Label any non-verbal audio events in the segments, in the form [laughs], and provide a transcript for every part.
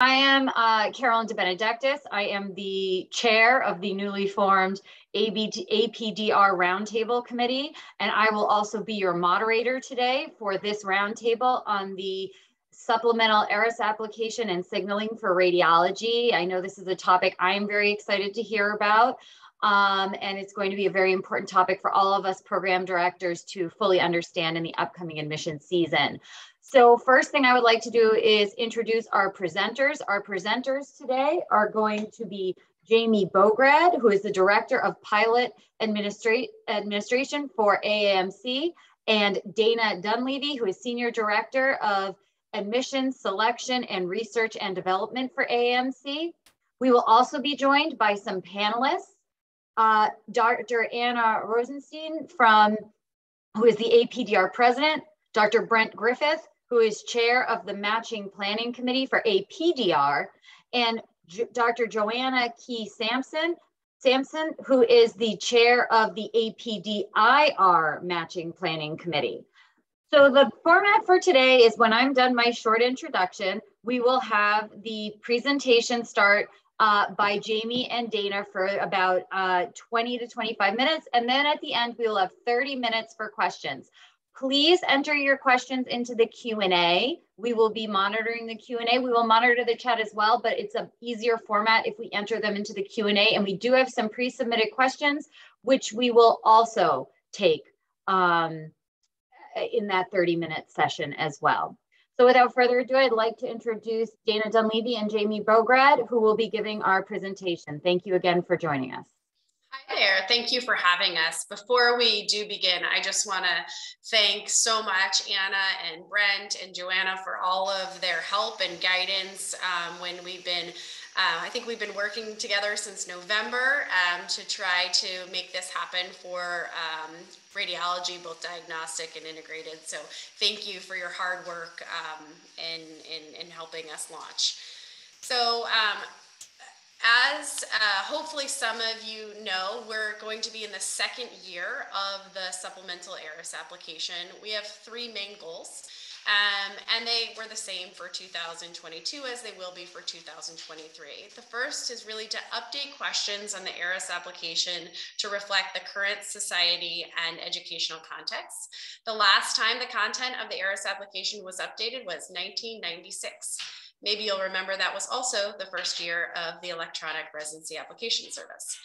I am uh, Carolyn DeBenedictis. I am the chair of the newly formed APDR Roundtable Committee, and I will also be your moderator today for this roundtable on the supplemental ERAS application and signaling for radiology. I know this is a topic I am very excited to hear about, um, and it's going to be a very important topic for all of us program directors to fully understand in the upcoming admission season. So first thing I would like to do is introduce our presenters. Our presenters today are going to be Jamie Bograd, who is the Director of Pilot Administra Administration for AAMC, and Dana Dunleavy, who is Senior Director of Admission, Selection, and Research and Development for AAMC. We will also be joined by some panelists. Uh, Dr. Anna Rosenstein from, who is the APDR President, Dr. Brent Griffith, who is chair of the Matching Planning Committee for APDR, and J Dr. Joanna Key Sampson, Sampson, who is the chair of the APDR Matching Planning Committee. So the format for today is when I'm done my short introduction, we will have the presentation start uh, by Jamie and Dana for about uh, 20 to 25 minutes. And then at the end, we will have 30 minutes for questions. Please enter your questions into the Q&A. We will be monitoring the Q&A. We will monitor the chat as well, but it's an easier format if we enter them into the Q&A. And we do have some pre-submitted questions, which we will also take um, in that 30 minute session as well. So without further ado, I'd like to introduce Dana Dunleavy and Jamie Bograd, who will be giving our presentation. Thank you again for joining us. There. Thank you for having us. Before we do begin, I just want to thank so much Anna and Brent and Joanna for all of their help and guidance um, when we've been, uh, I think we've been working together since November um, to try to make this happen for um, radiology, both diagnostic and integrated. So thank you for your hard work um, in, in, in helping us launch. So um, as uh, hopefully some of you know, we're going to be in the second year of the supplemental ERAS application. We have three main goals. Um, and they were the same for 2022 as they will be for 2023. The first is really to update questions on the ERAS application to reflect the current society and educational context. The last time the content of the ERAS application was updated was 1996. Maybe you'll remember that was also the first year of the electronic residency application service.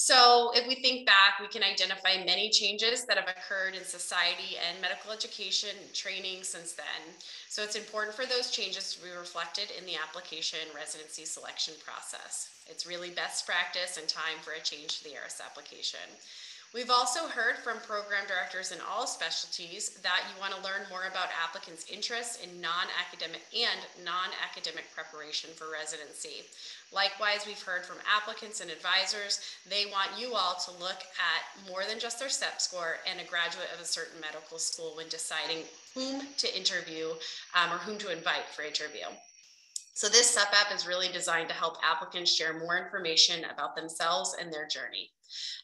So if we think back, we can identify many changes that have occurred in society and medical education training since then. So it's important for those changes to be reflected in the application residency selection process. It's really best practice and time for a change to the ERAS application. We've also heard from program directors in all specialties that you want to learn more about applicants' interests in non-academic and non-academic preparation for residency. Likewise, we've heard from applicants and advisors, they want you all to look at more than just their STEP score and a graduate of a certain medical school when deciding whom to interview um, or whom to invite for interview. So this SEP app is really designed to help applicants share more information about themselves and their journey.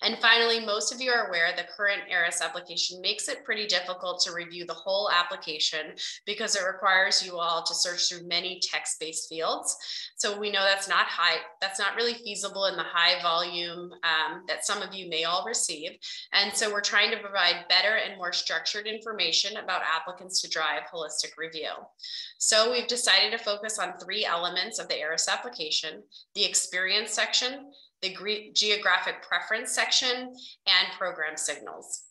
And finally, most of you are aware the current ERAS application makes it pretty difficult to review the whole application because it requires you all to search through many text-based fields. So we know that's not high, that's not really feasible in the high volume um, that some of you may all receive. And so we're trying to provide better and more structured information about applicants to drive holistic review. So we've decided to focus on three elements of the ERAS application, the experience section, the geographic preference section, and program signals.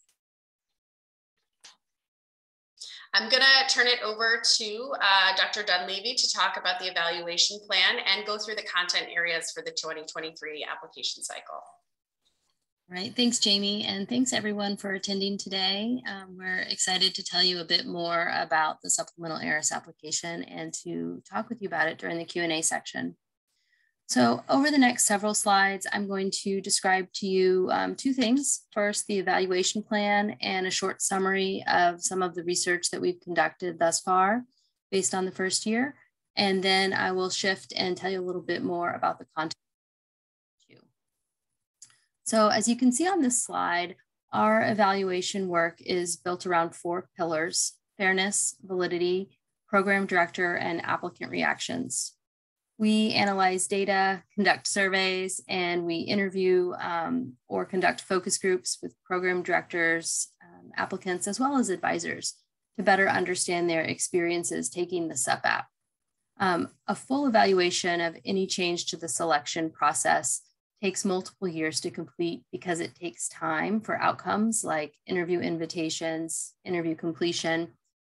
I'm going to turn it over to uh, Dr. Dunleavy to talk about the evaluation plan and go through the content areas for the 2023 application cycle. All right, thanks Jamie, and thanks everyone for attending today. Um, we're excited to tell you a bit more about the supplemental ERAS application and to talk with you about it during the Q&A section. So over the next several slides, I'm going to describe to you um, two things. First, the evaluation plan and a short summary of some of the research that we've conducted thus far based on the first year. And then I will shift and tell you a little bit more about the content. So as you can see on this slide, our evaluation work is built around four pillars, fairness, validity, program director, and applicant reactions. We analyze data, conduct surveys, and we interview um, or conduct focus groups with program directors, um, applicants, as well as advisors to better understand their experiences taking the SUP app. Um, a full evaluation of any change to the selection process takes multiple years to complete because it takes time for outcomes like interview invitations, interview completion,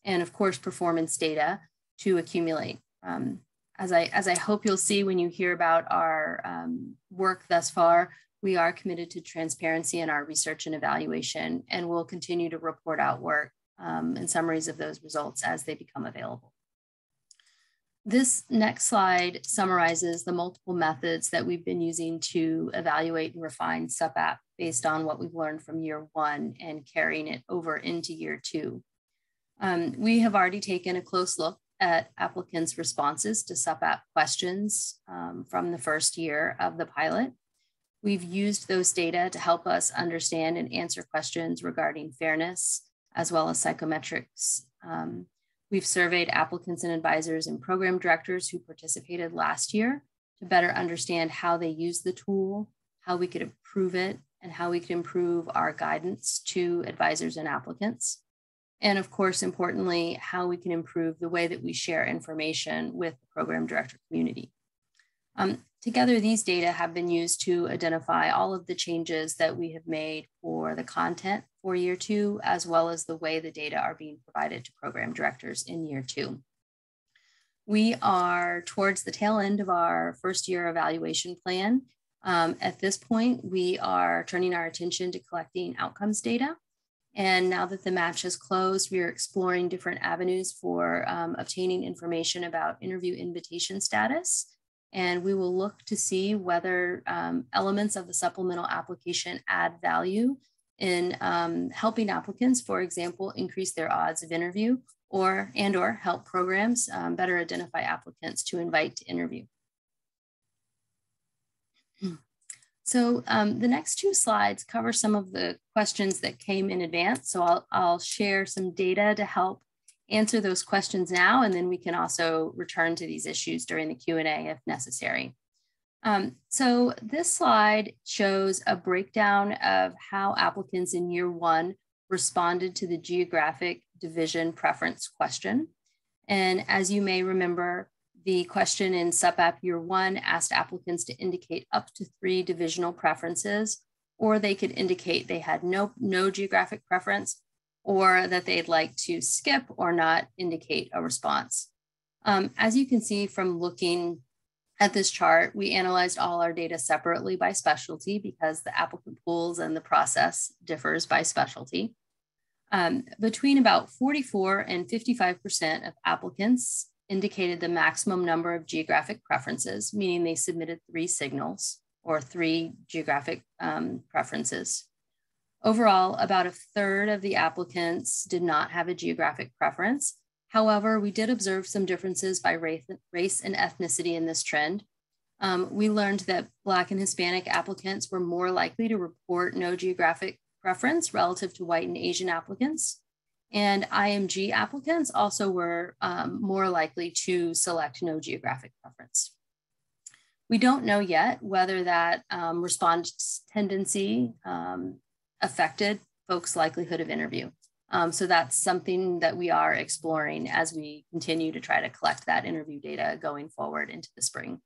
and of course, performance data to accumulate. Um, as, I, as I hope you'll see when you hear about our um, work thus far, we are committed to transparency in our research and evaluation, and we'll continue to report out work um, and summaries of those results as they become available. This next slide summarizes the multiple methods that we've been using to evaluate and refine SUP-APP based on what we've learned from year one and carrying it over into year two. Um, we have already taken a close look at applicants' responses to SUP-APP questions um, from the first year of the pilot. We've used those data to help us understand and answer questions regarding fairness, as well as psychometrics. Um, we've surveyed applicants and advisors and program directors who participated last year to better understand how they use the tool, how we could improve it, and how we could improve our guidance to advisors and applicants. And of course, importantly, how we can improve the way that we share information with the program director community. Um, together, these data have been used to identify all of the changes that we have made for the content for year two, as well as the way the data are being provided to program directors in year two. We are towards the tail end of our first year evaluation plan. Um, at this point, we are turning our attention to collecting outcomes data. And now that the match has closed, we are exploring different avenues for um, obtaining information about interview invitation status and we will look to see whether um, elements of the supplemental application add value in um, helping applicants, for example, increase their odds of interview or and or help programs um, better identify applicants to invite to interview. So um, the next two slides cover some of the questions that came in advance. So I'll, I'll share some data to help answer those questions now, and then we can also return to these issues during the Q&A if necessary. Um, so this slide shows a breakdown of how applicants in year one responded to the geographic division preference question. And as you may remember, the question in SUP-APP year one asked applicants to indicate up to three divisional preferences, or they could indicate they had no, no geographic preference or that they'd like to skip or not indicate a response. Um, as you can see from looking at this chart, we analyzed all our data separately by specialty because the applicant pools and the process differs by specialty. Um, between about 44 and 55% of applicants indicated the maximum number of geographic preferences, meaning they submitted three signals or three geographic um, preferences. Overall, about a third of the applicants did not have a geographic preference. However, we did observe some differences by race and ethnicity in this trend. Um, we learned that Black and Hispanic applicants were more likely to report no geographic preference relative to white and Asian applicants. And IMG applicants also were um, more likely to select no geographic preference. We don't know yet whether that um, response tendency um, affected folks' likelihood of interview. Um, so that's something that we are exploring as we continue to try to collect that interview data going forward into the spring.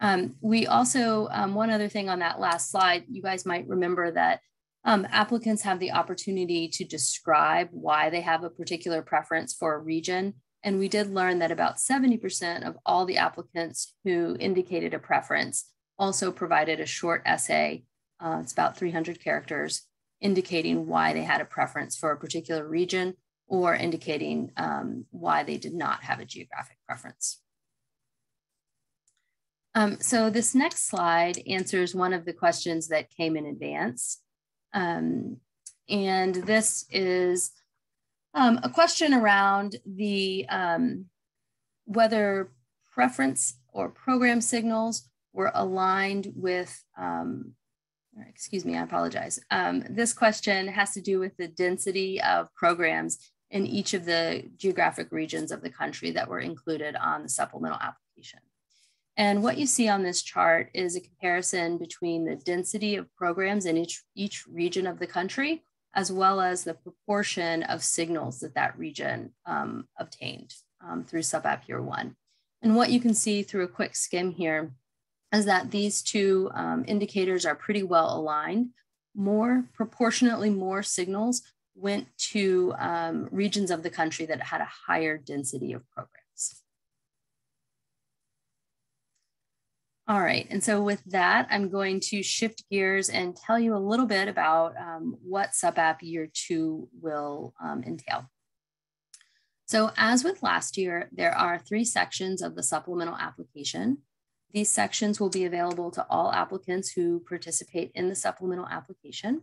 Um, we also, um, one other thing on that last slide, you guys might remember that um, applicants have the opportunity to describe why they have a particular preference for a region. And we did learn that about 70% of all the applicants who indicated a preference also provided a short essay uh, it's about 300 characters indicating why they had a preference for a particular region or indicating um, why they did not have a geographic preference. Um, so this next slide answers one of the questions that came in advance. Um, and this is um, a question around the um, whether preference or program signals were aligned with um, excuse me, I apologize. Um, this question has to do with the density of programs in each of the geographic regions of the country that were included on the supplemental application. And what you see on this chart is a comparison between the density of programs in each, each region of the country, as well as the proportion of signals that that region um, obtained um, through subapp year one. And what you can see through a quick skim here is that these two um, indicators are pretty well aligned. More proportionately more signals went to um, regions of the country that had a higher density of programs. All right, and so with that, I'm going to shift gears and tell you a little bit about um, what SupApp Year 2 will um, entail. So as with last year, there are three sections of the supplemental application. These sections will be available to all applicants who participate in the supplemental application.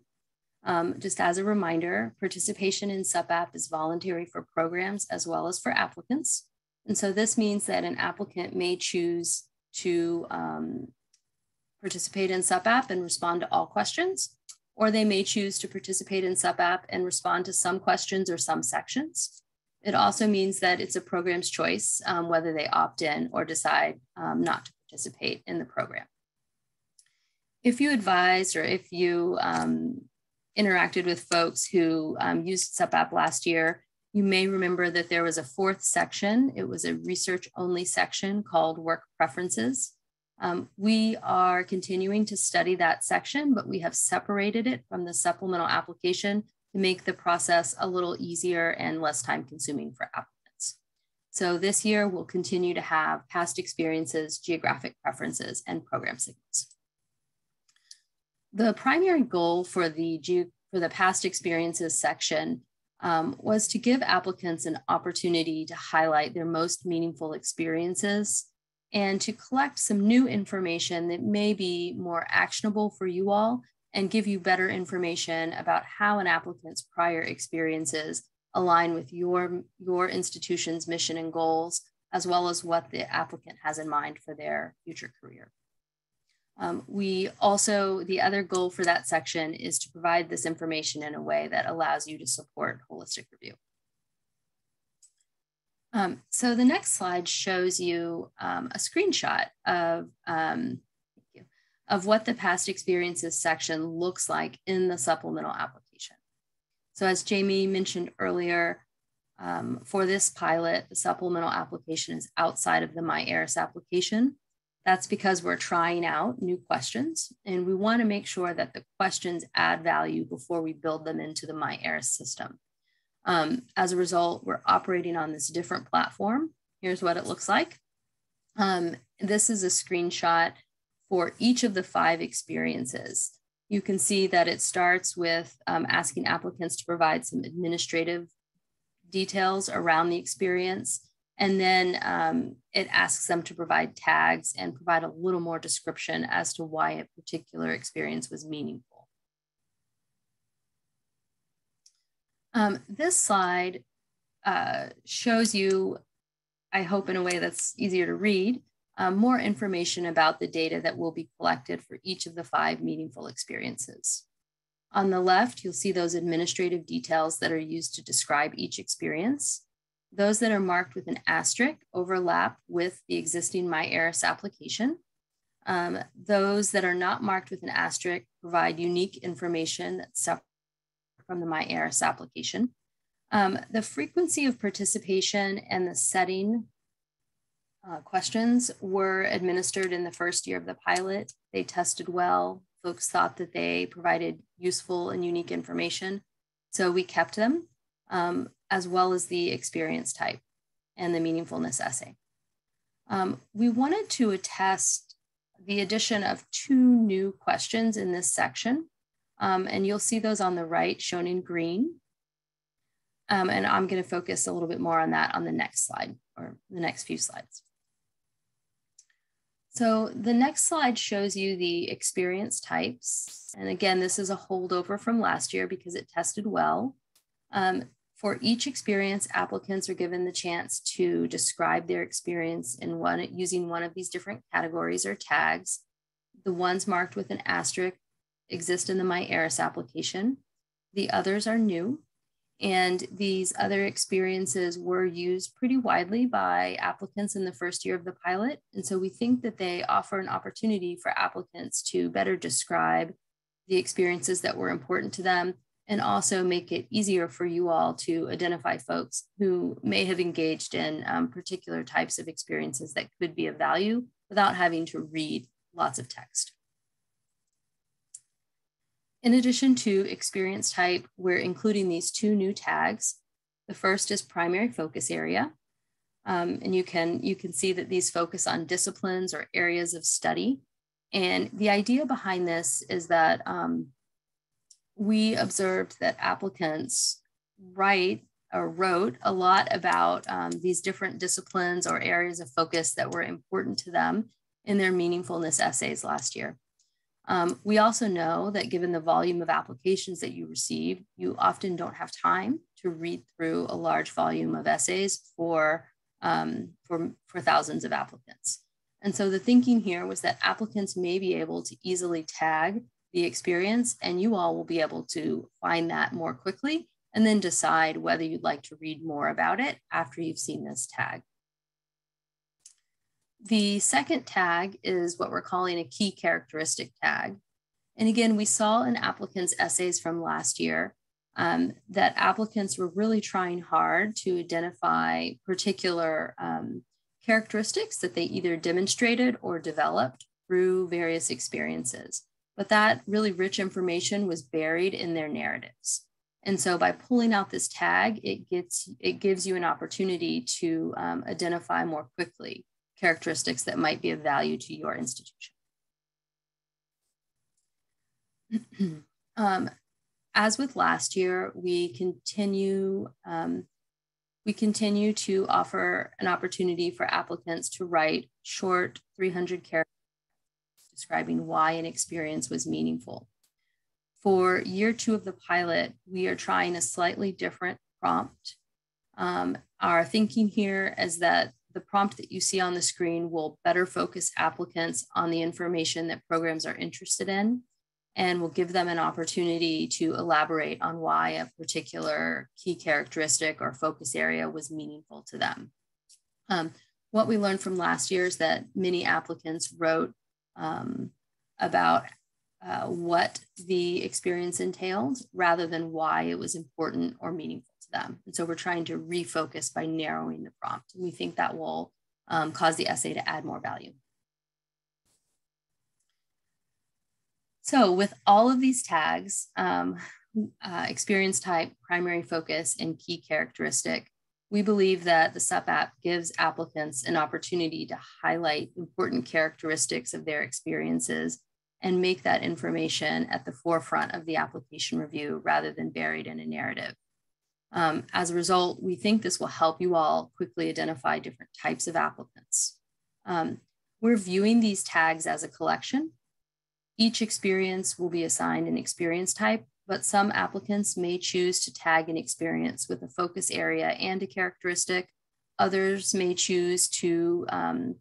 Um, just as a reminder, participation in SupApp is voluntary for programs as well as for applicants. And so this means that an applicant may choose to um, participate in SupApp and respond to all questions, or they may choose to participate in SupApp and respond to some questions or some sections. It also means that it's a program's choice um, whether they opt in or decide um, not to participate in the program. If you advised or if you um, interacted with folks who um, used SupApp last year, you may remember that there was a fourth section. It was a research only section called work preferences. Um, we are continuing to study that section, but we have separated it from the supplemental application to make the process a little easier and less time consuming for applicants. So this year we'll continue to have past experiences, geographic preferences, and program signals. The primary goal for the, for the past experiences section um, was to give applicants an opportunity to highlight their most meaningful experiences and to collect some new information that may be more actionable for you all and give you better information about how an applicant's prior experiences align with your, your institution's mission and goals, as well as what the applicant has in mind for their future career. Um, we also, the other goal for that section is to provide this information in a way that allows you to support holistic review. Um, so the next slide shows you um, a screenshot of, um, of what the past experiences section looks like in the supplemental application. So as Jamie mentioned earlier, um, for this pilot, the supplemental application is outside of the MyERAS application. That's because we're trying out new questions and we want to make sure that the questions add value before we build them into the MyERAS system. Um, as a result, we're operating on this different platform. Here's what it looks like. Um, this is a screenshot for each of the five experiences. You can see that it starts with um, asking applicants to provide some administrative details around the experience. And then um, it asks them to provide tags and provide a little more description as to why a particular experience was meaningful. Um, this slide uh, shows you, I hope in a way that's easier to read, um, more information about the data that will be collected for each of the five meaningful experiences. On the left, you'll see those administrative details that are used to describe each experience. Those that are marked with an asterisk overlap with the existing MyERAS application. Um, those that are not marked with an asterisk provide unique information that's separate from the MyERAS application. Um, the frequency of participation and the setting uh, questions were administered in the first year of the pilot. They tested well. Folks thought that they provided useful and unique information. So we kept them. Um, as well as the experience type and the meaningfulness essay. Um, we wanted to attest the addition of two new questions in this section. Um, and you'll see those on the right shown in green. Um, and I'm gonna focus a little bit more on that on the next slide or the next few slides. So the next slide shows you the experience types. And again, this is a holdover from last year because it tested well. Um, for each experience, applicants are given the chance to describe their experience in one using one of these different categories or tags. The ones marked with an asterisk exist in the MyERAS application. The others are new. And these other experiences were used pretty widely by applicants in the first year of the pilot. And so we think that they offer an opportunity for applicants to better describe the experiences that were important to them and also make it easier for you all to identify folks who may have engaged in um, particular types of experiences that could be of value without having to read lots of text. In addition to experience type, we're including these two new tags. The first is primary focus area. Um, and you can, you can see that these focus on disciplines or areas of study. And the idea behind this is that um, we observed that applicants write or wrote a lot about um, these different disciplines or areas of focus that were important to them in their meaningfulness essays last year. Um, we also know that given the volume of applications that you receive, you often don't have time to read through a large volume of essays for, um, for, for thousands of applicants. And so the thinking here was that applicants may be able to easily tag the experience and you all will be able to find that more quickly and then decide whether you'd like to read more about it after you've seen this tag. The second tag is what we're calling a key characteristic tag. And again, we saw in applicants' essays from last year um, that applicants were really trying hard to identify particular um, characteristics that they either demonstrated or developed through various experiences. But that really rich information was buried in their narratives. And so by pulling out this tag, it gets it gives you an opportunity to um, identify more quickly characteristics that might be of value to your institution. [clears throat] um, as with last year, we continue um, we continue to offer an opportunity for applicants to write short 300 characters describing why an experience was meaningful. For year two of the pilot, we are trying a slightly different prompt. Um, our thinking here is that the prompt that you see on the screen will better focus applicants on the information that programs are interested in and will give them an opportunity to elaborate on why a particular key characteristic or focus area was meaningful to them. Um, what we learned from last year is that many applicants wrote um, about uh, what the experience entailed rather than why it was important or meaningful to them. And so we're trying to refocus by narrowing the prompt. And we think that will um, cause the essay to add more value. So with all of these tags, um, uh, experience type, primary focus, and key characteristic, we believe that the SUP app gives applicants an opportunity to highlight important characteristics of their experiences and make that information at the forefront of the application review rather than buried in a narrative. Um, as a result, we think this will help you all quickly identify different types of applicants. Um, we're viewing these tags as a collection. Each experience will be assigned an experience type, but some applicants may choose to tag an experience with a focus area and a characteristic. Others may choose to um,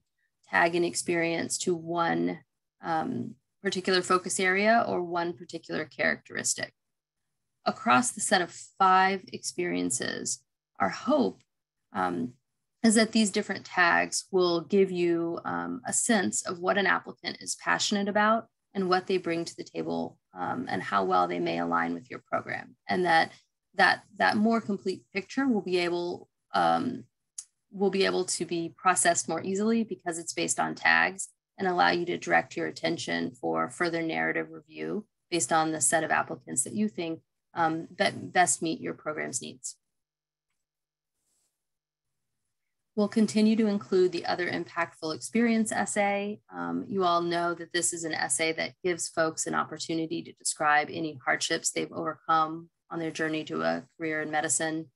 tag an experience to one um, particular focus area or one particular characteristic across the set of five experiences. Our hope um, is that these different tags will give you um, a sense of what an applicant is passionate about and what they bring to the table um, and how well they may align with your program. And that that that more complete picture will be able um, will be able to be processed more easily because it's based on tags and allow you to direct your attention for further narrative review based on the set of applicants that you think um, that best meet your program's needs. We'll continue to include the other impactful experience essay. Um, you all know that this is an essay that gives folks an opportunity to describe any hardships they've overcome on their journey to a career in medicine.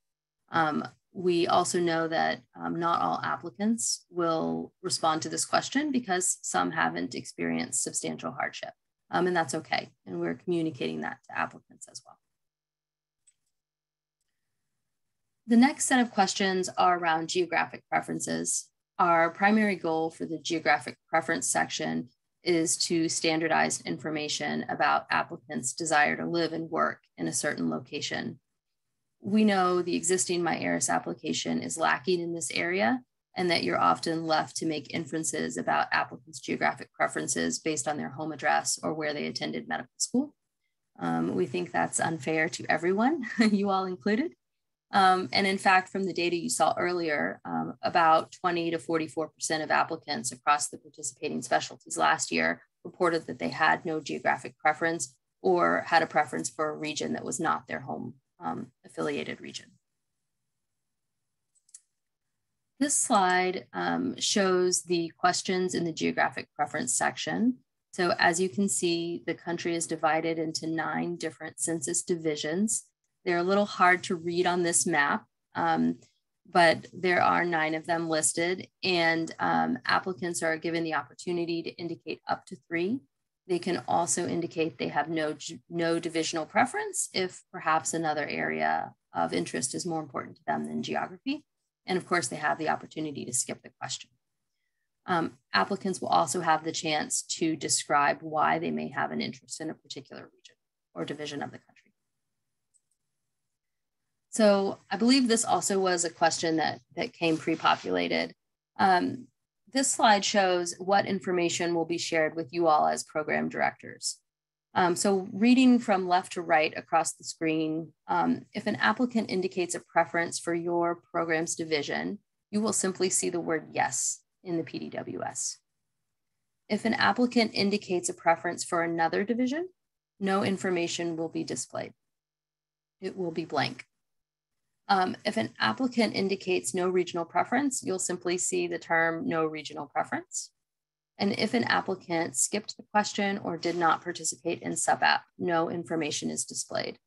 Um, we also know that um, not all applicants will respond to this question because some haven't experienced substantial hardship, um, and that's okay. And we're communicating that to applicants as well. The next set of questions are around geographic preferences. Our primary goal for the geographic preference section is to standardize information about applicants' desire to live and work in a certain location. we know the existing MyERAS application is lacking in this area and that you're often left to make inferences about applicants' geographic preferences based on their home address or where they attended medical school. Um, we think that's unfair to everyone, [laughs] you all included. Um, and in fact, from the data you saw earlier, um, about 20 to 44% of applicants across the participating specialties last year reported that they had no geographic preference or had a preference for a region that was not their home um, affiliated region. This slide um, shows the questions in the geographic preference section. So as you can see, the country is divided into nine different census divisions. They're a little hard to read on this map, um, but there are nine of them listed and um, applicants are given the opportunity to indicate up to three. They can also indicate they have no, no divisional preference if perhaps another area of interest is more important to them than geography. And of course, they have the opportunity to skip the question. Um, applicants will also have the chance to describe why they may have an interest in a particular region or division of the country. So I believe this also was a question that, that came pre-populated. Um, this slide shows what information will be shared with you all as program directors. Um, so reading from left to right across the screen, um, if an applicant indicates a preference for your program's division, you will simply see the word yes in the PDWS. If an applicant indicates a preference for another division, no information will be displayed. It will be blank. Um, if an applicant indicates no regional preference, you'll simply see the term no regional preference. And if an applicant skipped the question or did not participate in sub-app, no information is displayed.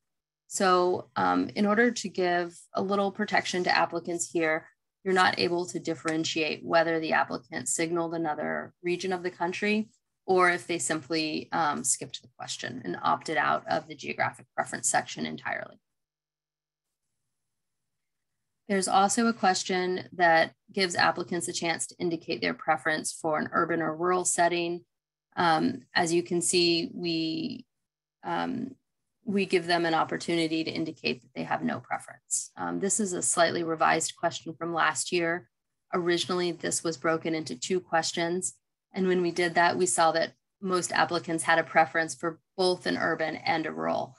So um, in order to give a little protection to applicants here, you're not able to differentiate whether the applicant signaled another region of the country or if they simply um, skipped the question and opted out of the geographic preference section entirely. There's also a question that gives applicants a chance to indicate their preference for an urban or rural setting. Um, as you can see, we, um, we give them an opportunity to indicate that they have no preference. Um, this is a slightly revised question from last year. Originally, this was broken into two questions. And when we did that, we saw that most applicants had a preference for both an urban and a rural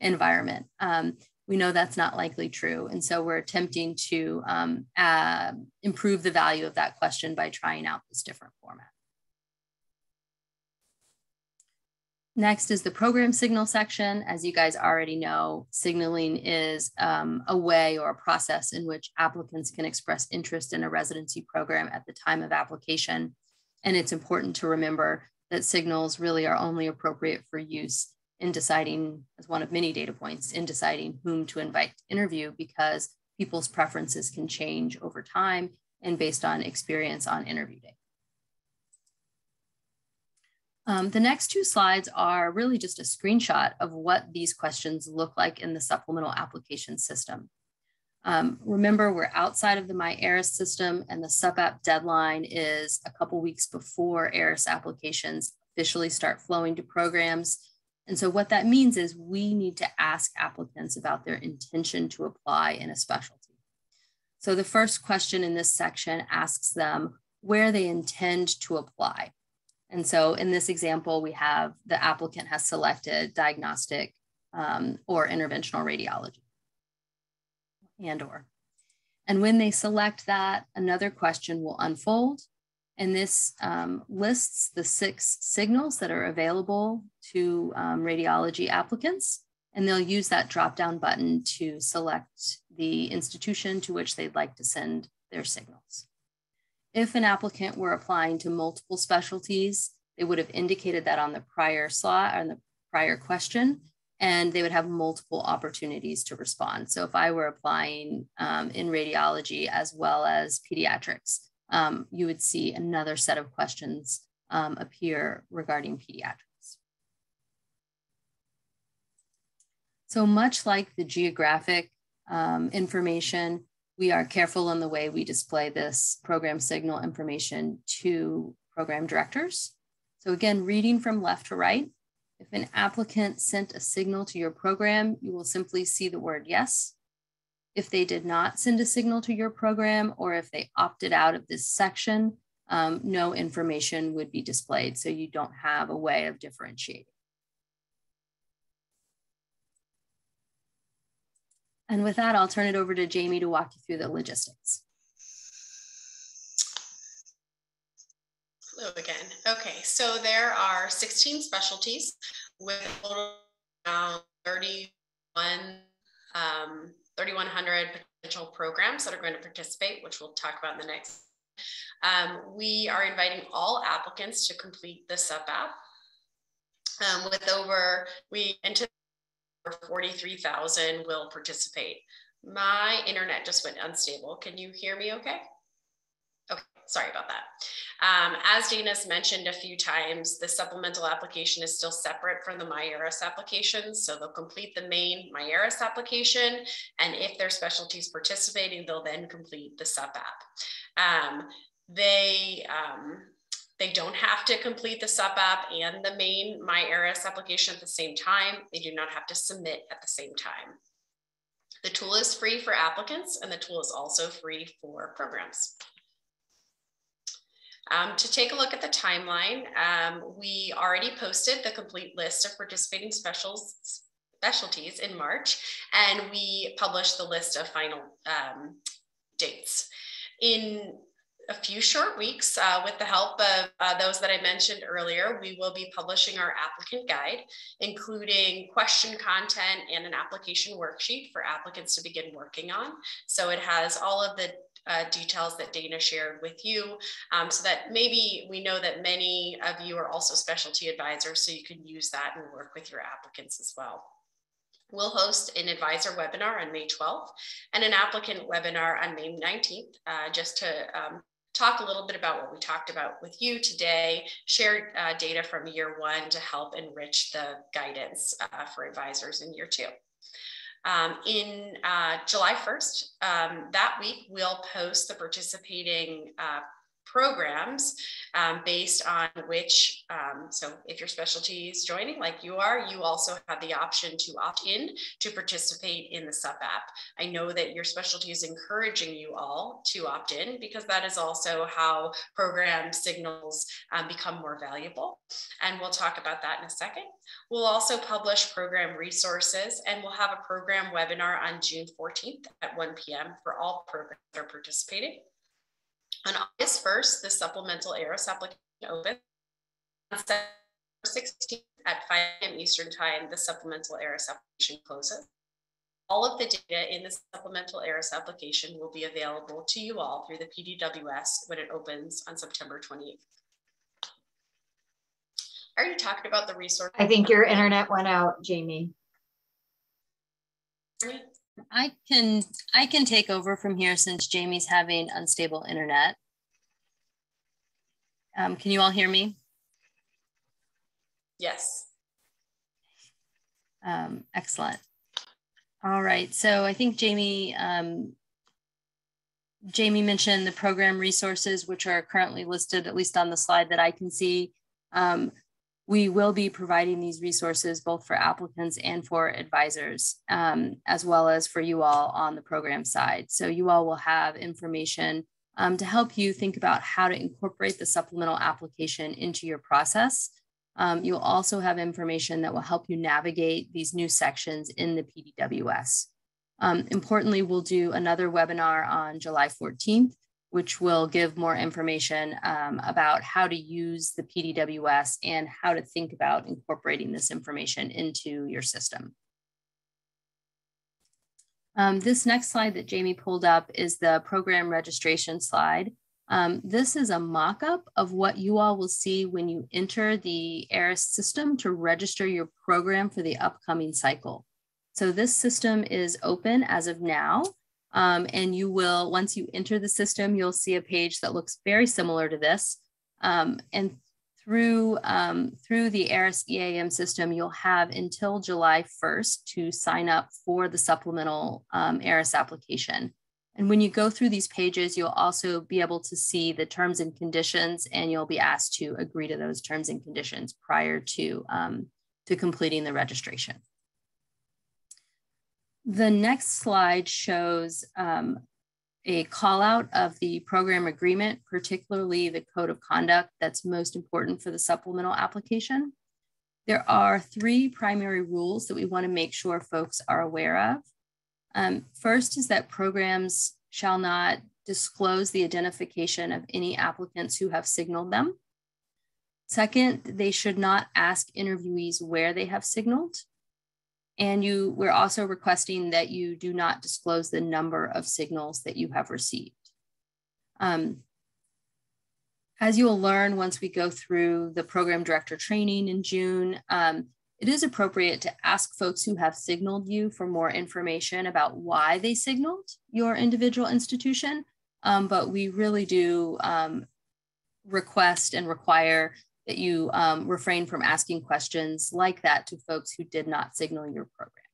environment. Um, we know that's not likely true. And so we're attempting to um, uh, improve the value of that question by trying out this different format. Next is the program signal section. As you guys already know, signaling is um, a way or a process in which applicants can express interest in a residency program at the time of application. And it's important to remember that signals really are only appropriate for use in deciding, as one of many data points, in deciding whom to invite to interview because people's preferences can change over time and based on experience on interview day. Um, the next two slides are really just a screenshot of what these questions look like in the supplemental application system. Um, remember, we're outside of the MyERAS system and the sub-app deadline is a couple weeks before ERAS applications officially start flowing to programs. And so what that means is we need to ask applicants about their intention to apply in a specialty. So the first question in this section asks them where they intend to apply. And so in this example, we have the applicant has selected diagnostic um, or interventional radiology and or. And when they select that, another question will unfold and this um, lists the six signals that are available to um, radiology applicants. And they'll use that drop down button to select the institution to which they'd like to send their signals. If an applicant were applying to multiple specialties, they would have indicated that on the prior slot on the prior question, and they would have multiple opportunities to respond. So if I were applying um, in radiology as well as pediatrics, um, you would see another set of questions um, appear regarding pediatrics. So much like the geographic um, information, we are careful in the way we display this program signal information to program directors. So again, reading from left to right, if an applicant sent a signal to your program, you will simply see the word yes. If they did not send a signal to your program or if they opted out of this section, um, no information would be displayed. So you don't have a way of differentiating. And with that, I'll turn it over to Jamie to walk you through the logistics. Hello again. Okay, so there are 16 specialties with around 31, um, 3,100 potential programs that are going to participate, which we'll talk about in the next. Um, we are inviting all applicants to complete the sub app. Um, with over, we anticipate 43,000 will participate. My internet just went unstable. Can you hear me okay? Sorry about that. Um, as Dana's mentioned a few times, the supplemental application is still separate from the MyERAS application. So they'll complete the main MyERAS application. And if their specialties participating, they'll then complete the sub app. Um, they, um, they don't have to complete the SUP app and the main MyERAS application at the same time. They do not have to submit at the same time. The tool is free for applicants and the tool is also free for programs. Um, to take a look at the timeline, um, we already posted the complete list of participating specials, specialties in March, and we published the list of final um, dates. In a few short weeks, uh, with the help of uh, those that I mentioned earlier, we will be publishing our applicant guide, including question content and an application worksheet for applicants to begin working on. So it has all of the uh, details that Dana shared with you um, so that maybe we know that many of you are also specialty advisors, so you can use that and work with your applicants as well. We'll host an advisor webinar on May 12th and an applicant webinar on May 19th, uh, just to um, talk a little bit about what we talked about with you today, share uh, data from year one to help enrich the guidance uh, for advisors in year two. Um, in uh, July 1st, um, that week, we'll post the participating uh, programs um, based on which, um, so if your specialty is joining like you are, you also have the option to opt in to participate in the SUP app. I know that your specialty is encouraging you all to opt in because that is also how program signals um, become more valuable. And we'll talk about that in a second. We'll also publish program resources and we'll have a program webinar on June 14th at 1 p.m. for all programs that are participating. On August 1st, the supplemental ERAS application opens. On September 16th at 5 p.m. Eastern Time, the supplemental ERAS application closes. All of the data in the supplemental ERAS application will be available to you all through the PDWS when it opens on September 28th. I already talked about the resource. I think your internet went out, Jamie. I can I can take over from here since Jamie's having unstable internet. Um, can you all hear me? Yes. Um, excellent. All right. So I think Jamie um, Jamie mentioned the program resources, which are currently listed, at least on the slide that I can see. Um, we will be providing these resources both for applicants and for advisors, um, as well as for you all on the program side. So you all will have information um, to help you think about how to incorporate the supplemental application into your process. Um, you'll also have information that will help you navigate these new sections in the PDWS. Um, importantly, we'll do another webinar on July 14th which will give more information um, about how to use the PDWS and how to think about incorporating this information into your system. Um, this next slide that Jamie pulled up is the program registration slide. Um, this is a mock-up of what you all will see when you enter the ERAS system to register your program for the upcoming cycle. So this system is open as of now. Um, and you will, once you enter the system, you'll see a page that looks very similar to this. Um, and through, um, through the ERAS EAM system, you'll have until July 1st to sign up for the supplemental um, ERAS application. And when you go through these pages, you'll also be able to see the terms and conditions, and you'll be asked to agree to those terms and conditions prior to, um, to completing the registration. The next slide shows um, a call out of the program agreement, particularly the code of conduct that's most important for the supplemental application. There are three primary rules that we want to make sure folks are aware of. Um, first is that programs shall not disclose the identification of any applicants who have signaled them. Second, they should not ask interviewees where they have signaled. And you, we're also requesting that you do not disclose the number of signals that you have received. Um, as you will learn once we go through the program director training in June, um, it is appropriate to ask folks who have signaled you for more information about why they signaled your individual institution. Um, but we really do um, request and require that you um, refrain from asking questions like that to folks who did not signal your program.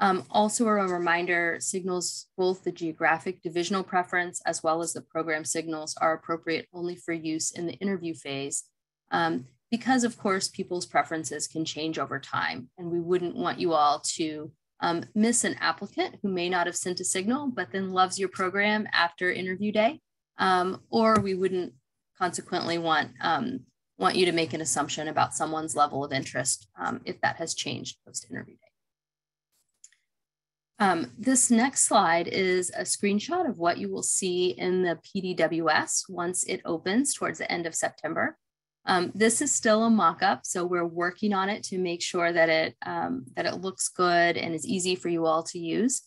Um, also a reminder, signals both the geographic divisional preference as well as the program signals are appropriate only for use in the interview phase um, because of course people's preferences can change over time and we wouldn't want you all to um, miss an applicant who may not have sent a signal but then loves your program after interview day um, or we wouldn't consequently want um, want you to make an assumption about someone's level of interest um, if that has changed post interview day. Um, this next slide is a screenshot of what you will see in the PDWS once it opens towards the end of September. Um, this is still a mock-up, so we're working on it to make sure that it, um, that it looks good and is easy for you all to use.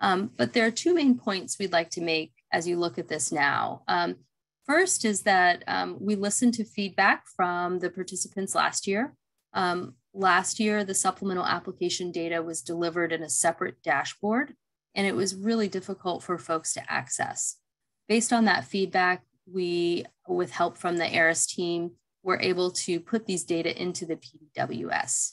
Um, but there are two main points we'd like to make as you look at this now. Um, first is that um, we listened to feedback from the participants last year. Um, Last year, the supplemental application data was delivered in a separate dashboard, and it was really difficult for folks to access. Based on that feedback, we, with help from the ERAS team, were able to put these data into the PDWS.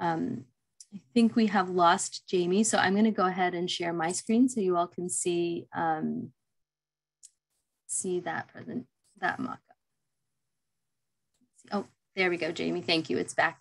Um, I think we have lost Jamie, so I'm going to go ahead and share my screen so you all can see um, see that present that mock-up. Oh, there we go, Jamie. Thank you. It's back.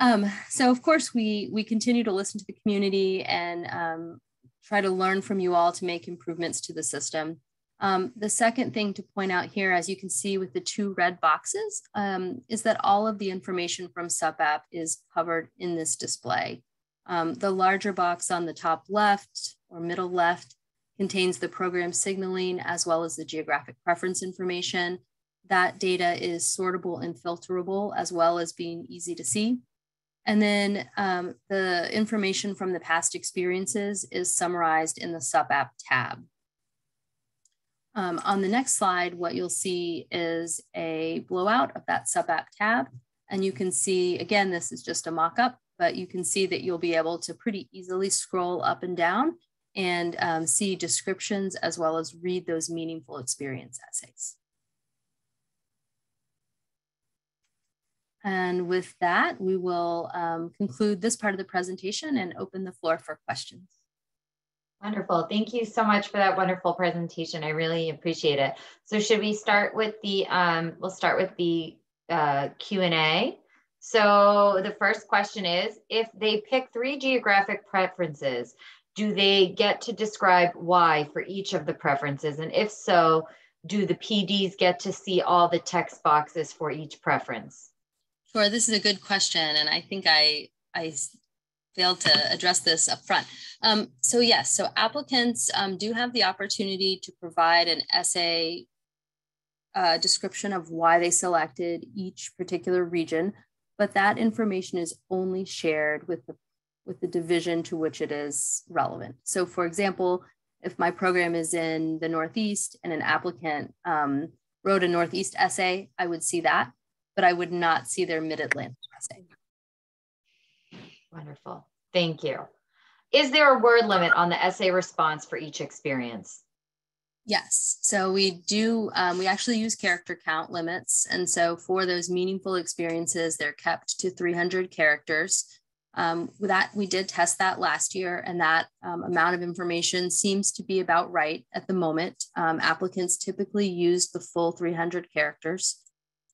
Um, so of course we we continue to listen to the community and um, try to learn from you all to make improvements to the system. Um, the second thing to point out here, as you can see with the two red boxes, um, is that all of the information from SUPAP is covered in this display. Um, the larger box on the top left or middle left contains the program signaling as well as the geographic preference information. That data is sortable and filterable as well as being easy to see. And then um, the information from the past experiences is summarized in the sub-app tab. Um, on the next slide, what you'll see is a blowout of that sub-app tab. And you can see, again, this is just a mock-up, but you can see that you'll be able to pretty easily scroll up and down and um, see descriptions as well as read those meaningful experience essays. And with that, we will um, conclude this part of the presentation and open the floor for questions. Wonderful. Thank you so much for that wonderful presentation. I really appreciate it. So should we start with the, um, we'll start with the uh, Q&A. So the first question is, if they pick three geographic preferences, do they get to describe why for each of the preferences? And if so, do the PDs get to see all the text boxes for each preference? Sure, this is a good question, and I think I I failed to address this up front. Um, so yes, so applicants um, do have the opportunity to provide an essay uh, description of why they selected each particular region, but that information is only shared with the with the division to which it is relevant. So for example, if my program is in the Northeast and an applicant um, wrote a Northeast essay, I would see that but I would not see their mid-Atlantic essay. Wonderful. Thank you. Is there a word limit on the essay response for each experience? Yes. So we do, um, we actually use character count limits. And so for those meaningful experiences, they're kept to 300 characters. Um, that we did test that last year, and that um, amount of information seems to be about right at the moment. Um, applicants typically use the full 300 characters.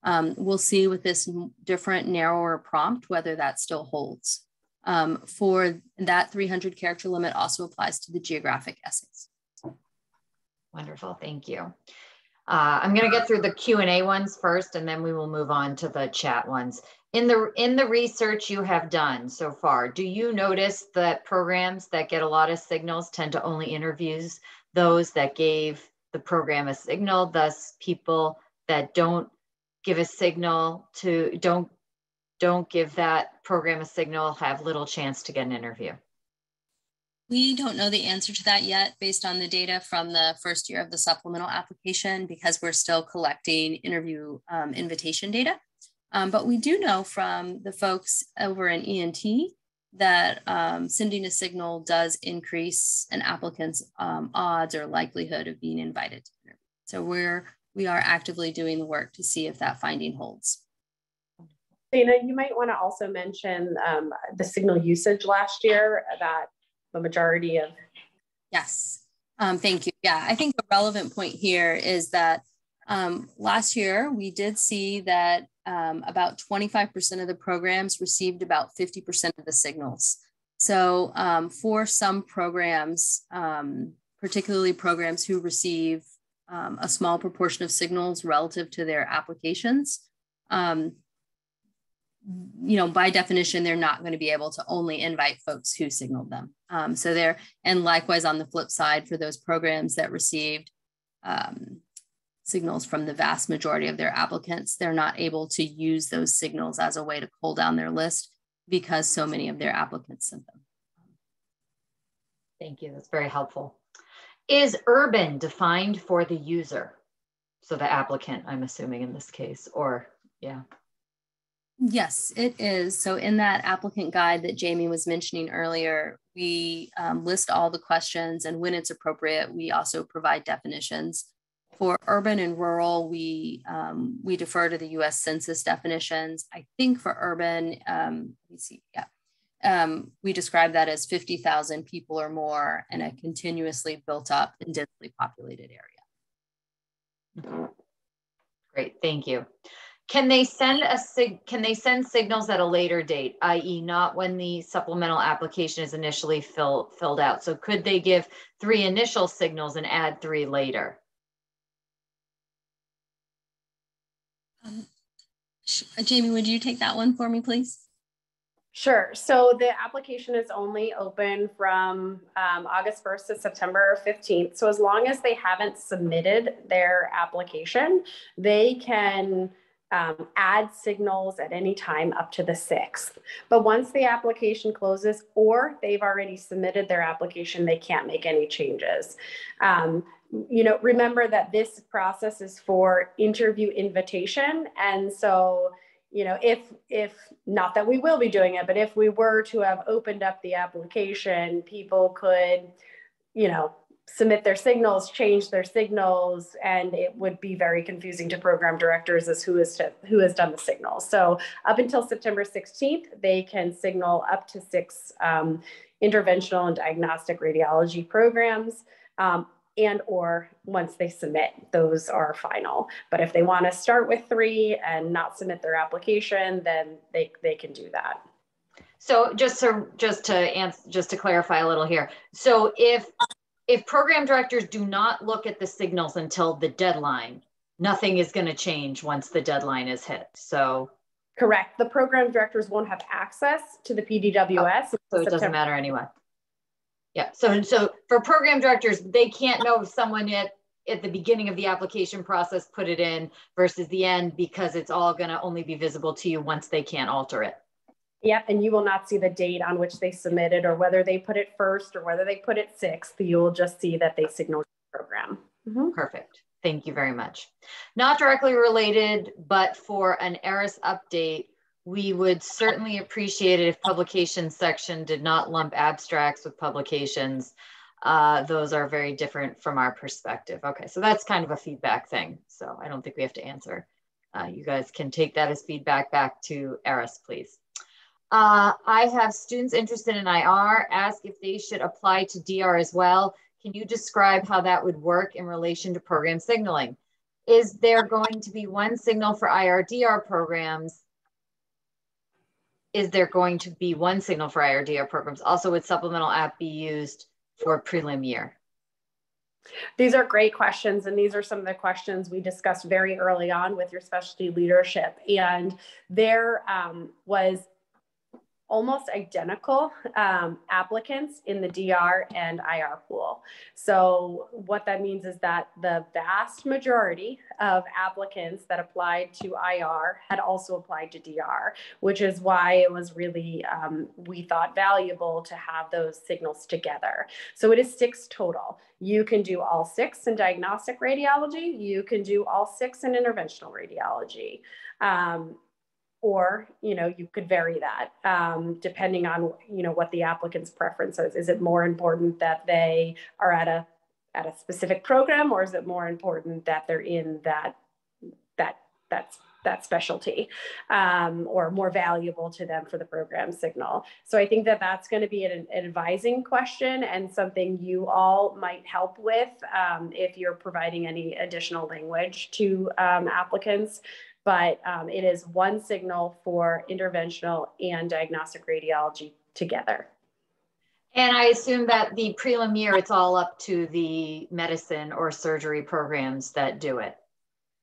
Um, we'll see with this different, narrower prompt whether that still holds. Um, for that 300 character limit also applies to the geographic essays. Wonderful, thank you. Uh, I'm going to get through the Q&A ones first, and then we will move on to the chat ones. In the, in the research you have done so far, do you notice that programs that get a lot of signals tend to only interviews those that gave the program a signal, thus people that don't give a signal to, don't, don't give that program a signal have little chance to get an interview? We don't know the answer to that yet based on the data from the first year of the supplemental application because we're still collecting interview um, invitation data. Um, but we do know from the folks over in ENT that um, sending a signal does increase an applicant's um, odds or likelihood of being invited to interview. So we're we are actively doing the work to see if that finding holds. Dana, you might want to also mention um, the signal usage last year that the majority of. Yes, um, thank you. Yeah, I think the relevant point here is that um, last year we did see that um, about 25% of the programs received about 50% of the signals. So um, for some programs, um, particularly programs who receive um, a small proportion of signals relative to their applications, you know, by definition, they're not going to be able to only invite folks who signaled them. Um, so they're, and likewise on the flip side, for those programs that received um, signals from the vast majority of their applicants, they're not able to use those signals as a way to pull down their list because so many of their applicants sent them. Thank you, that's very helpful. Is urban defined for the user? So the applicant, I'm assuming in this case, or yeah. Yes, it is. So in that applicant guide that Jamie was mentioning earlier, we um, list all the questions and when it's appropriate, we also provide definitions. For urban and rural, we, um, we defer to the US Census definitions. I think for urban, um, let me see, yeah. Um, we describe that as 50,000 people or more in a continuously built up and densely populated area. Great, thank you. Can they send a sig, can they send signals at a later date, i.e. not when the supplemental application is initially fill, filled out? So could they give three initial signals and add three later? Um, Jamie, would you take that one for me, please? Sure. So the application is only open from um, August 1st to September 15th. So as long as they haven't submitted their application, they can um, add signals at any time up to the 6th. But once the application closes or they've already submitted their application, they can't make any changes. Um, you know, remember that this process is for interview invitation. And so, you know, if, if not that we will be doing it, but if we were to have opened up the application, people could, you know, submit their signals, change their signals, and it would be very confusing to program directors as who is to, who has done the signal. So up until September 16th, they can signal up to six um, interventional and diagnostic radiology programs. Um, and or once they submit those are final but if they want to start with three and not submit their application then they, they can do that so just to just to answer just to clarify a little here so if if program directors do not look at the signals until the deadline, nothing is going to change once the deadline is hit. So correct. The program directors won't have access to the PDWS. Oh, so it doesn't matter anyway. Yeah. So so for program directors, they can't know if someone at at the beginning of the application process put it in versus the end because it's all going to only be visible to you once they can't alter it. Yep, and you will not see the date on which they submitted or whether they put it first or whether they put it sixth. You will just see that they signaled the program. Mm-hmm. Perfect. Thank you very much. Not directly related, but for an ERAS update, we would certainly appreciate it if publication section did not lump abstracts with publications. Uh, those are very different from our perspective. Okay, so that's kind of a feedback thing. So I don't think we have to answer. Uh, you guys can take that as feedback back to ERAS, please. Uh, I have students interested in IR ask if they should apply to DR as well. Can you describe how that would work in relation to program signaling? Is there going to be one signal for IR DR programs? is there going to be one signal for IRDR programs? Also, would supplemental app be used for prelim year? These are great questions, and these are some of the questions we discussed very early on with your specialty leadership. And there um, was almost identical um, applicants in the DR and IR pool. So what that means is that the vast majority of applicants that applied to IR had also applied to DR, which is why it was really, um, we thought valuable to have those signals together. So it is six total. You can do all six in diagnostic radiology. You can do all six in interventional radiology. Um, or you know you could vary that um, depending on you know what the applicant's preference is is it more important that they are at a at a specific program or is it more important that they're in that that that's that specialty um, or more valuable to them for the program signal. So I think that that's going to be an, an advising question and something you all might help with um, if you're providing any additional language to um, applicants but um, it is one signal for interventional and diagnostic radiology together. And I assume that the prelim year, it's all up to the medicine or surgery programs that do it.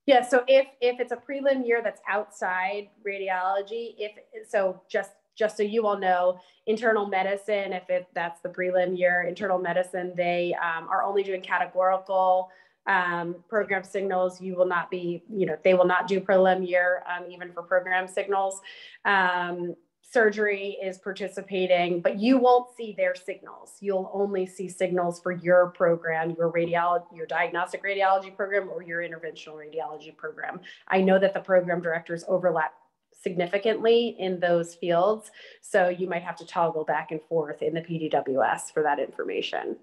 Yeah, so if if it's a prelim year that's outside radiology, if so, just just so you all know, internal medicine, if it that's the prelim year, internal medicine, they um, are only doing categorical um, program signals. You will not be, you know, they will not do prelim year um, even for program signals. Um, surgery is participating, but you won't see their signals. You'll only see signals for your program, your radiology, your diagnostic radiology program, or your interventional radiology program. I know that the program directors overlap significantly in those fields, so you might have to toggle back and forth in the PDWS for that information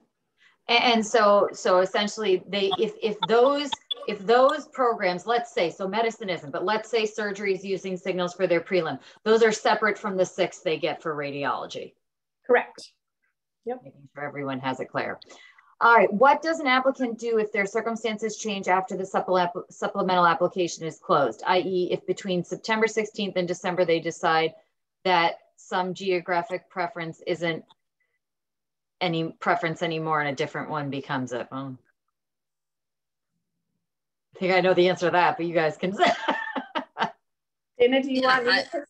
and so so essentially they if if those if those programs let's say so medicine isn't but let's say surgery is using signals for their prelim those are separate from the six they get for radiology. Correct. Yep. Making sure everyone has it clear. All right what does an applicant do if their circumstances change after the supplemental application is closed i.e if between september 16th and december they decide that some geographic preference isn't any preference anymore and a different one becomes it. Well, oh. I think I know the answer to that, but you guys can say. [laughs] Dana, do you yeah, want me to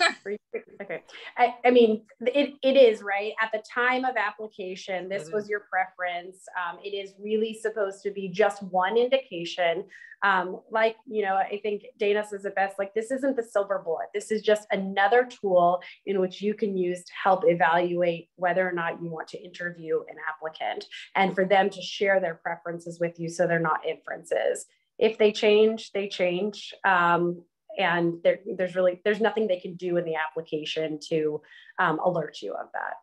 [laughs] Sure. Okay. I, I, mean, it, it is right at the time of application. This was your preference. Um, it is really supposed to be just one indication. Um, like, you know, I think Dana says it best like, this isn't the silver bullet. This is just another tool in which you can use to help evaluate whether or not you want to interview an applicant and for them to share their preferences with you so they're not inferences if they change, they change. Um, and there, there's really there's nothing they can do in the application to um, alert you of that.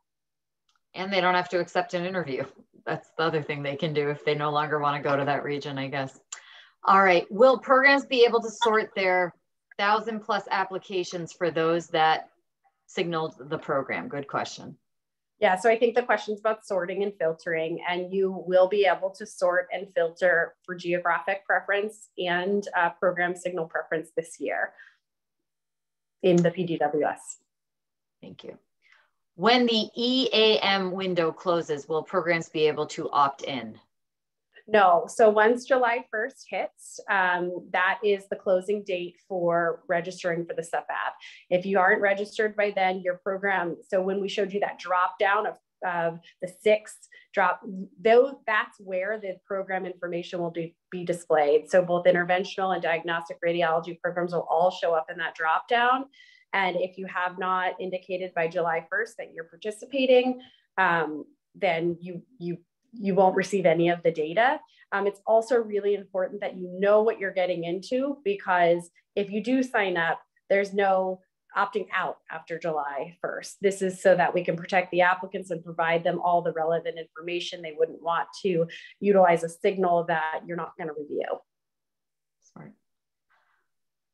And they don't have to accept an interview. That's the other thing they can do if they no longer want to go to that region i guess. All right will programs be able to sort their thousand plus applications for those that signaled the program? Good question yeah, so I think the question's about sorting and filtering, and you will be able to sort and filter for geographic preference and uh, program signal preference this year in the PDWS. Thank you. When the EAM window closes, will programs be able to opt in? No. So once July 1st hits, um, that is the closing date for registering for the SUP app. If you aren't registered by then, your program, so when we showed you that drop down of, of the six drop, though that's where the program information will be, be displayed. So both interventional and diagnostic radiology programs will all show up in that drop down. And if you have not indicated by July 1st that you're participating, um, then you you you won't receive any of the data. Um, it's also really important that you know what you're getting into because if you do sign up, there's no opting out after July 1st. This is so that we can protect the applicants and provide them all the relevant information. They wouldn't want to utilize a signal that you're not going to review. Smart.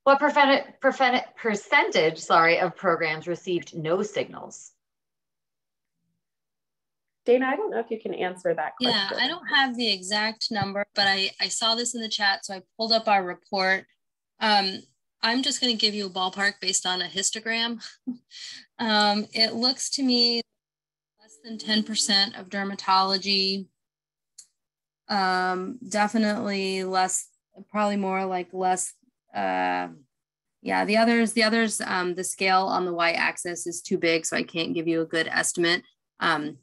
What percentage, sorry, of programs received no signals? Dana, I don't know if you can answer that question. Yeah, I don't have the exact number, but I, I saw this in the chat, so I pulled up our report. Um, I'm just going to give you a ballpark based on a histogram. [laughs] um, it looks to me less than 10% of dermatology, um, definitely less, probably more like less. Uh, yeah, the others, the others, um, the scale on the y-axis is too big, so I can't give you a good estimate. Um,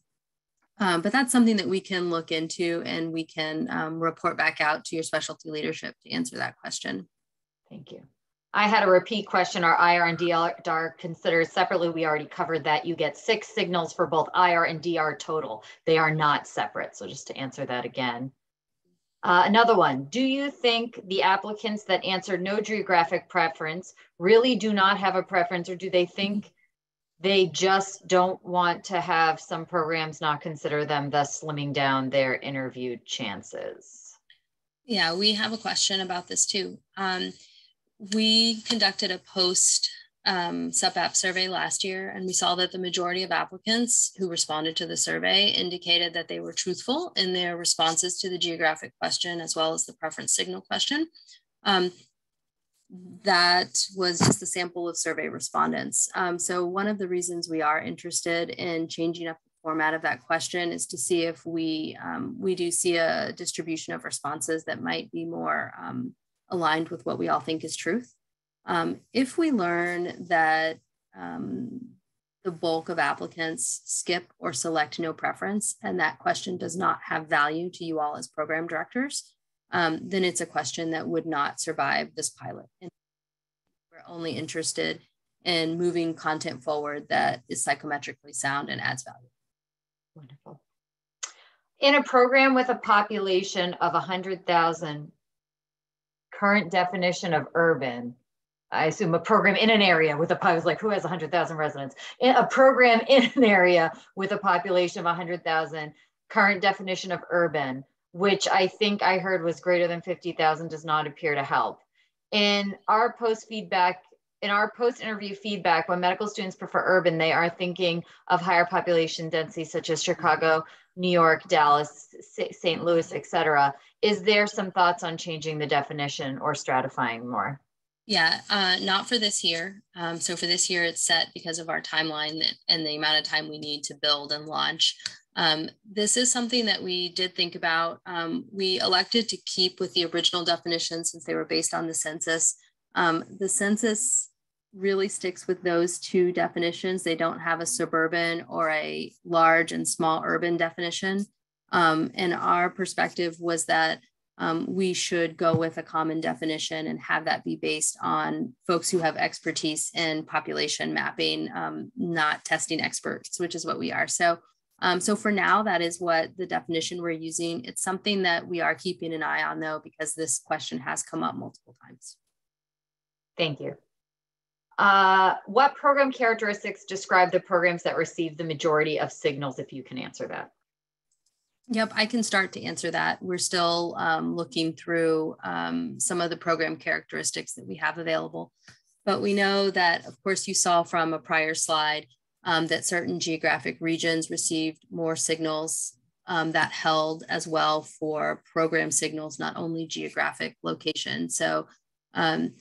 um, but that's something that we can look into and we can um, report back out to your specialty leadership to answer that question. Thank you. I had a repeat question. Are IR and DR considered separately? We already covered that. You get six signals for both IR and DR total. They are not separate. So just to answer that again. Uh, another one, do you think the applicants that answered no geographic preference really do not have a preference or do they think they just don't want to have some programs not consider them, thus slimming down their interview chances? Yeah, we have a question about this too. Um, we conducted a post um, SUP-APP survey last year, and we saw that the majority of applicants who responded to the survey indicated that they were truthful in their responses to the geographic question as well as the preference signal question. Um, that was just a sample of survey respondents. Um, so one of the reasons we are interested in changing up the format of that question is to see if we um, we do see a distribution of responses that might be more um, aligned with what we all think is truth. Um, if we learn that um, the bulk of applicants skip or select no preference, and that question does not have value to you all as program directors, um, then it's a question that would not survive this pilot. And we're only interested in moving content forward that is psychometrically sound and adds value. Wonderful. In a program with a population of 100,000, current definition of urban, I assume a program in an area with a, I was like, who has 100,000 residents? In a program in an area with a population of 100,000, current definition of urban, which I think I heard was greater than 50,000 does not appear to help. In our post feedback, in our post interview feedback, when medical students prefer urban, they are thinking of higher population density, such as Chicago, New York, Dallas, St. Louis, et cetera. Is there some thoughts on changing the definition or stratifying more? Yeah, uh, not for this year. Um, so for this year, it's set because of our timeline and the amount of time we need to build and launch. Um, this is something that we did think about. Um, we elected to keep with the original definition since they were based on the census. Um, the census really sticks with those two definitions. They don't have a suburban or a large and small urban definition. Um, and our perspective was that um, we should go with a common definition and have that be based on folks who have expertise in population mapping, um, not testing experts, which is what we are. So um, so for now, that is what the definition we're using. It's something that we are keeping an eye on though, because this question has come up multiple times. Thank you. Uh, what program characteristics describe the programs that receive the majority of signals, if you can answer that? Yep, I can start to answer that. We're still um, looking through um, some of the program characteristics that we have available. But we know that, of course, you saw from a prior slide um, that certain geographic regions received more signals um, that held as well for program signals, not only geographic location. So um,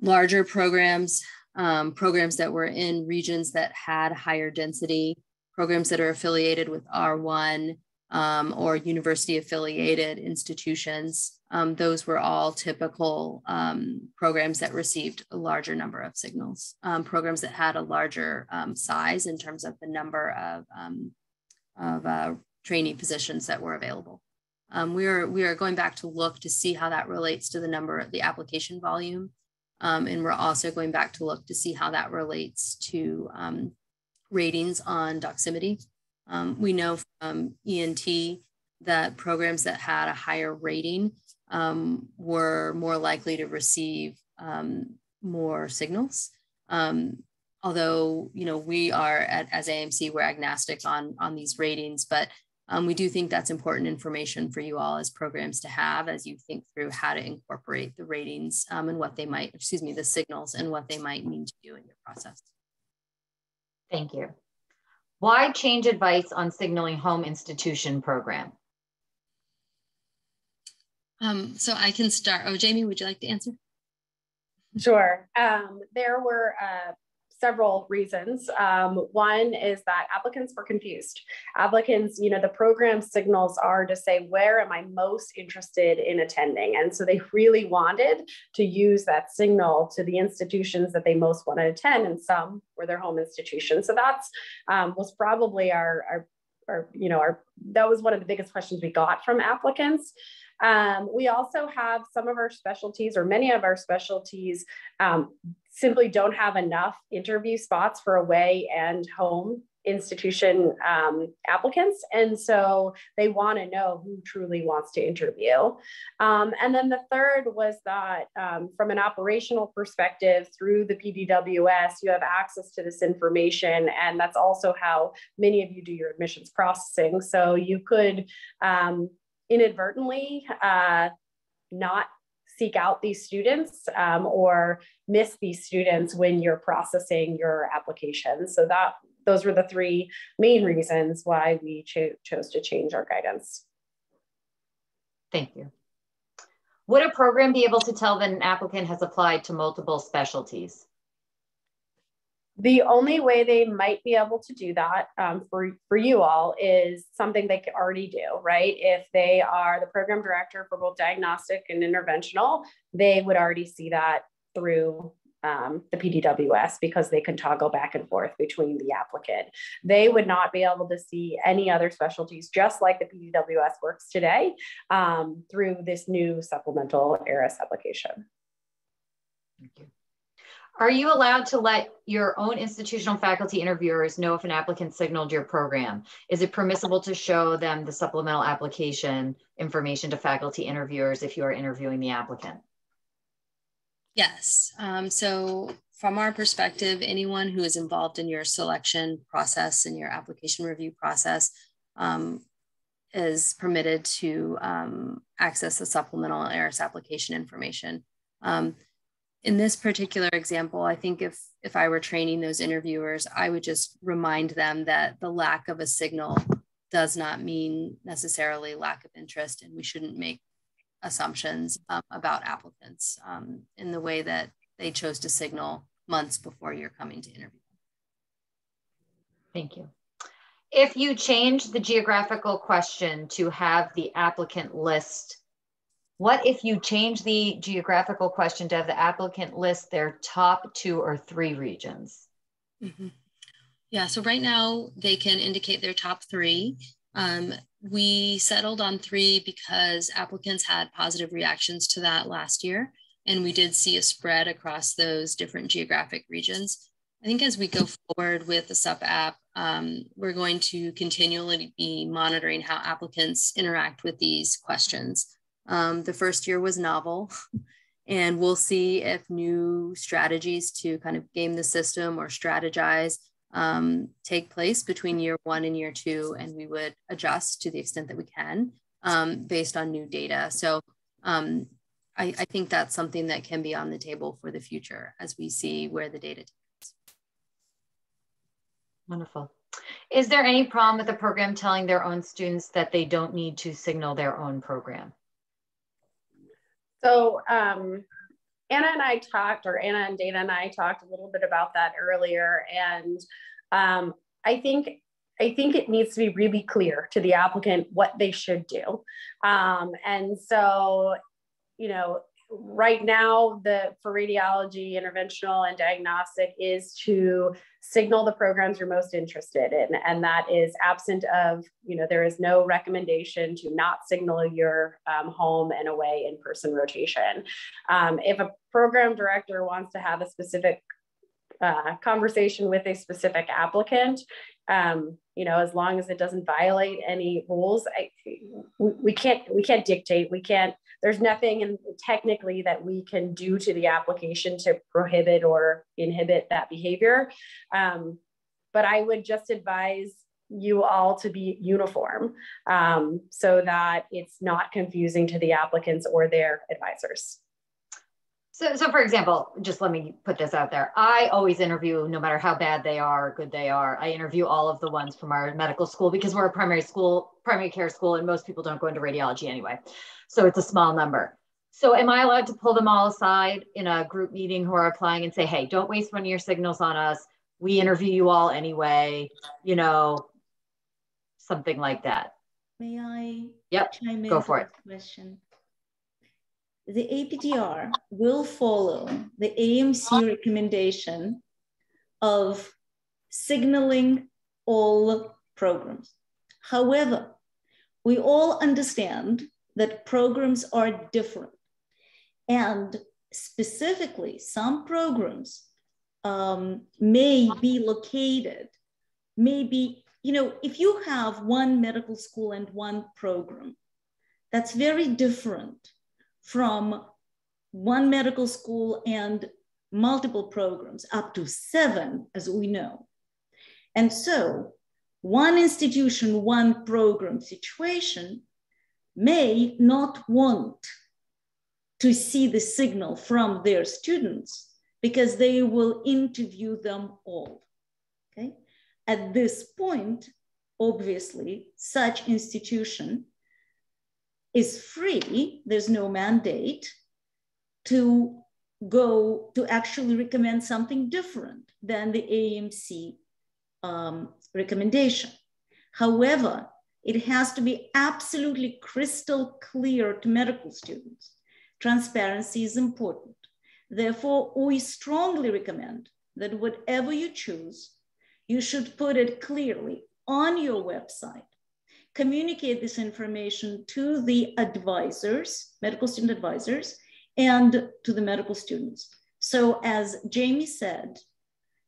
larger programs, um, programs that were in regions that had higher density, programs that are affiliated with R1 um, or university affiliated institutions. Um, those were all typical um, programs that received a larger number of signals, um, programs that had a larger um, size in terms of the number of, um, of uh, trainee positions that were available. we, are, we are going back to look to see how that relates to the number of the application volume. and we're also going back to look to see how that relates to ratings on doximity um, we know from ENT that programs that had a higher rating um, were more likely to receive um, more signals. Um, although, you know, we are at, as AAMC, we're agnostic on, on these ratings, but um, we do think that's important information for you all as programs to have as you think through how to incorporate the ratings um, and what they might, excuse me, the signals and what they might mean to you in your process. Thank you. Why change advice on signaling home institution program? Um, so I can start. Oh, Jamie, would you like to answer? Sure. Um, there were uh, several reasons. Um, one is that applicants were confused. Applicants, you know, the program signals are to say, where am I most interested in attending? And so they really wanted to use that signal to the institutions that they most want to attend, and some were their home institutions. So that's um, was probably our, our, our, you know, our that was one of the biggest questions we got from applicants. Um, we also have some of our specialties or many of our specialties um, simply don't have enough interview spots for away and home institution um, applicants. And so they want to know who truly wants to interview. Um, and then the third was that um, from an operational perspective, through the PDWS, you have access to this information. And that's also how many of you do your admissions processing. So you could um, inadvertently uh, not seek out these students um, or miss these students when you're processing your application. So that those were the three main reasons why we cho chose to change our guidance. Thank you. Would a program be able to tell that an applicant has applied to multiple specialties? The only way they might be able to do that um, for, for you all is something they can already do, right? If they are the program director for both diagnostic and interventional, they would already see that through um, the PDWS because they can toggle back and forth between the applicant. They would not be able to see any other specialties, just like the PDWS works today, um, through this new supplemental ERAS application. Thank you. Are you allowed to let your own institutional faculty interviewers know if an applicant signaled your program? Is it permissible to show them the supplemental application information to faculty interviewers if you are interviewing the applicant? Yes. Um, so from our perspective, anyone who is involved in your selection process and your application review process um, is permitted to um, access the supplemental ERAS application information. Um, in this particular example, I think if if I were training those interviewers, I would just remind them that the lack of a signal does not mean necessarily lack of interest, and we shouldn't make assumptions um, about applicants um, in the way that they chose to signal months before you're coming to interview. Thank you. If you change the geographical question to have the applicant list what if you change the geographical question to have the applicant list their top two or three regions? Mm-hmm. Yeah, so right now they can indicate their top three. Um, we settled on three because applicants had positive reactions to that last year, and we did see a spread across those different geographic regions. I think as we go forward with the SUP app, um, we're going to continually be monitoring how applicants interact with these questions. Um, the first year was novel, [laughs] and we'll see if new strategies to kind of game the system or strategize um, take place between year one and year two, and we would adjust to the extent that we can um, based on new data. So um, I, I, think that's something that can be on the table for the future as we see where the data takes. Wonderful. Is there any problem with the program telling their own students that they don't need to signal their own program? So um, Anna and I talked, or Anna and Dana and I talked a little bit about that earlier, and um, I think I think it needs to be really clear to the applicant what they should do, um, and so you know right now the for radiology interventional and diagnostic is to signal the programs you're most interested in. And that is absent of you know there is no recommendation to not signal your um, home and away in-person rotation. Um, if a program director wants to have a specific uh, conversation with a specific applicant um, you know as long as it doesn't violate any rules I, we, we can't we can't dictate we can't there's nothing in, technically that we can do to the application to prohibit or inhibit that behavior. Um, but I would just advise you all to be uniform um, so that it's not confusing to the applicants or their advisors. So, so for example, just let me put this out there. I always interview, no matter how bad they are, or good they are. I interview all of the ones from our medical school because we're a primary school, primary care school, and most people don't go into radiology anyway. So it's a small number. So am I allowed to pull them all aside in a group meeting who are applying and say, hey, don't waste one of your signals on us. We interview you all anyway, you know, something like that. May I yep, chime in go for it. question? The APDR will follow the AAMC recommendation of signaling all programs. However, we all understand that programs are different. And specifically, some programs um, may be located, maybe, you know, if you have one medical school and one program, that's very different from one medical school and multiple programs, up to seven, as we know. And so, one institution, one program situation may not want to see the signal from their students because they will interview them all. Okay? At this point, obviously, such institution is free, there's no mandate to go to actually recommend something different than the AAMC um, recommendation. However, it has to be absolutely crystal clear to medical students. Transparency is important. Therefore, we strongly recommend that whatever you choose, you should put it clearly on your website. Communicate this information to the advisors, medical student advisors, and to the medical students. So as Jamie said,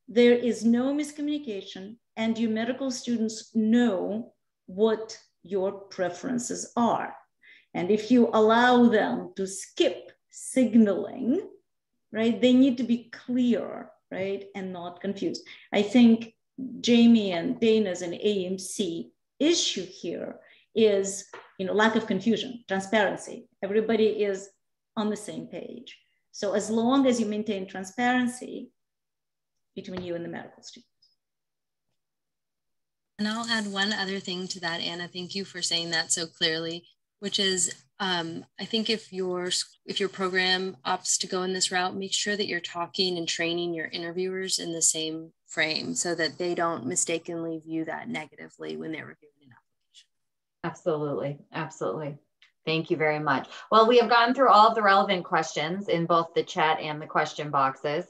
there is no miscommunication and you medical students know what your preferences are. And if you allow them to skip signaling, right, they need to be clear, right, and not confused. I think Jamie and Dana's and AAMC issue here is, you know, lack of confusion, transparency. Everybody is on the same page. So as long as you maintain transparency between you and the medical student. And I'll add one other thing to that, Anna. Thank you for saying that so clearly, which is um, I think if your if your program opts to go in this route, make sure that you're talking and training your interviewers in the same frame so that they don't mistakenly view that negatively when they're reviewing an application. Absolutely, absolutely. Thank you very much. Well, we have gone through all of the relevant questions in both the chat and the question boxes.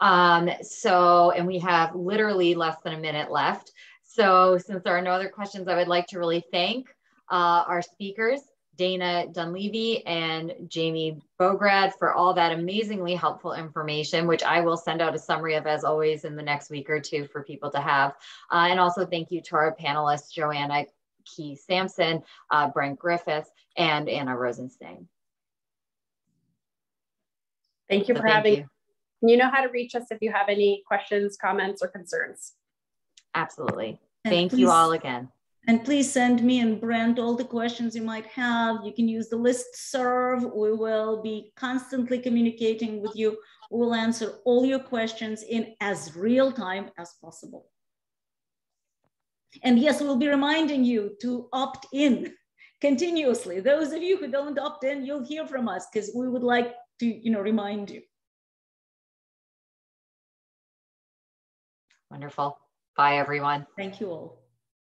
Um, so, and we have literally less than a minute left. So since there are no other questions, I would like to really thank uh, our speakers, Dana Dunleavy and Jamie Bograd for all that amazingly helpful information, which I will send out a summary of as always in the next week or two for people to have. Uh, and also thank you to our panelists, Joanna Key Sampson, uh, Brent Griffith, and Anna Rosenstein. Thank you so for thank having you. you know how to reach us if you have any questions, comments, or concerns. Absolutely. And Thank please, you all again. And please send me and Brent all the questions you might have. You can use the list serve. We will be constantly communicating with you. We'll answer all your questions in as real time as possible. And yes, we'll be reminding you to opt in continuously. Those of you who don't opt in, you'll hear from us because we would like to, you know, remind you. Wonderful. Bye, everyone. Thank you all.